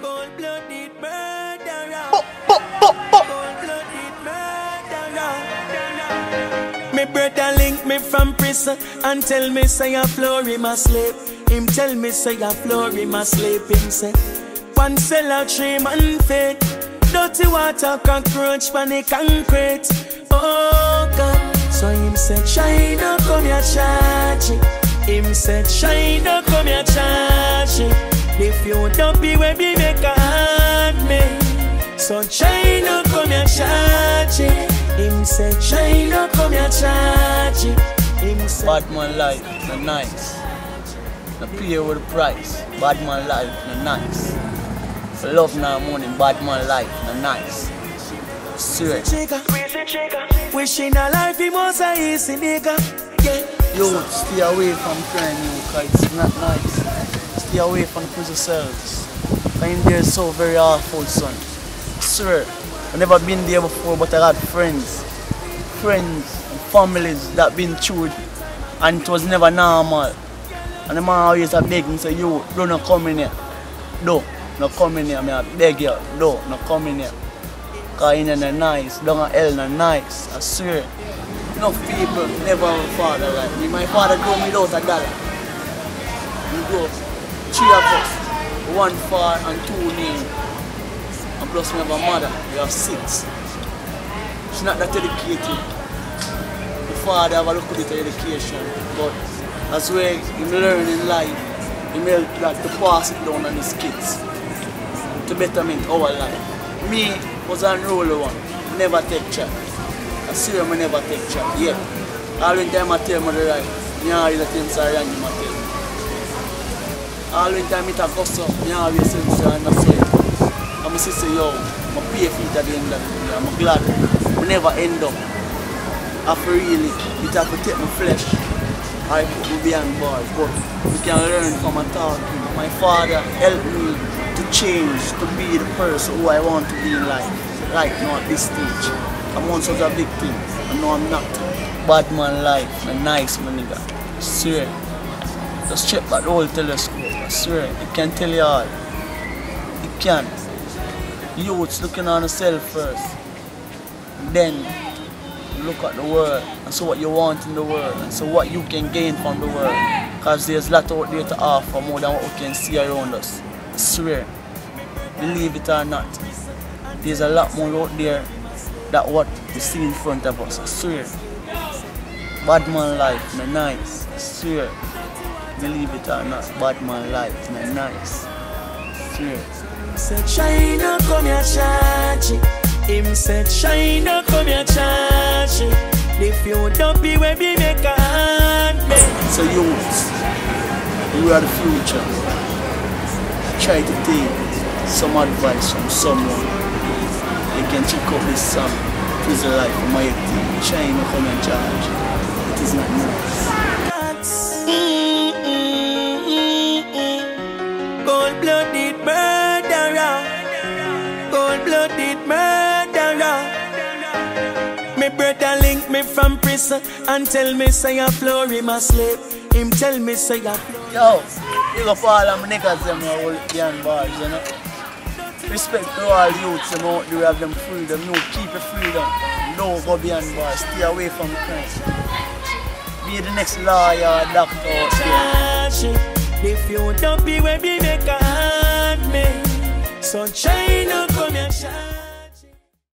Cold-blooded murderer. Me brother link me from prison and tell me say a floor him asleep. Him tell me say a floor him asleep. Him say one cell a tree man fit. Dirty water cockroach pan the concrete. Oh God. So him said China come here charge. Him said China come here charge. If you don't be where be make a hand me. So China come here charge. Him said China come here charge. Him said Bad man life, no nice. No pay with the price. Bad man life, no nice. For love no money, bad man life, no nice. Chica, wishing a life he was a easy nigga. Yeah. Yo, stay away from crime, you, it's not nice. Stay away from the prison cells. There so very awful, son. Swear, I've never been there before, but I had friends. Friends and families that been through and it was never normal. And the man always a beg me, say, yo, do not come in here. Do, not come in here, me I beg you, do, not come in here. Cause in here nice, down hell no nice, I swear. Enough people never have a father like me. My father grew me without a dollar. We go three of us, one father and two name. And plus we have a mother, we have six. She's not that educated. The father have a little bit of education, but as well learn in life, he help like to pass it down on his kids to betterment our life. Me was an unruly one, never take charge. I swear I never take charge, yeah. All the time I tell the right, me always the things I run my tell. All the time it a cuss up, me always say so and I say. I'm a sister, yo, I'm pay for it at the end of the day. I'm glad I never end up. I feel really, it have to take my flesh. I put me behind bars, but we can learn from a talking. My father helped me to change, to be the person who I want to be in life. Right now at this stage. I'm once was a victim, I know I'm not. Bad man life, a nice man nigga. I swear. Just check that whole telescope, I swear. It can tell you all. It can. You Youths looking on yourself first. Then look at the world and see what you want in the world and see what you can gain from the world. Because there's a lot out there to offer more than what we can see around us. I swear. Believe it or not. There's a lot more out there that what we see in front of us. I swear. Bad man life, no nice. I swear. Believe it or not, bad man life, no nice. I swear. said China come here charge. Him said China come here charge. If you don't be where be make a hand. So youths, we are the future. Try to take some advice from someone. You can check out this um, song, Prison Life from my team. China come and charge. It is not nice. Cold-blooded murderer. Cold-blooded murderer. Me brother link me from prison and tell me say a floor him asleep. Him tell me say a Yo, you go for all my niggas them who hold behind bars, you know. Respect to all youths them out there have them freedom. No, keep your freedom. No go behind bars. Stay away from crime. Be the next lawyer, doctor out. If you don't be where be make a hand me. So China come here charge